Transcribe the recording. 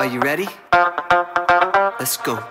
Are you ready? Let's go.